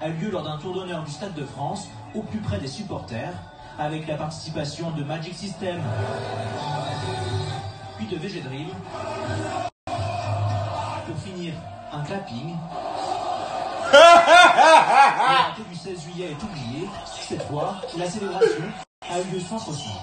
a lieu lors d'un tour d'honneur du Stade de France, au plus près des supporters, avec la participation de Magic System, puis de VG Drill. Pour finir, un clapping. La du 16 juillet est oubliée. Cette fois, la célébration a eu lieu sans faussement.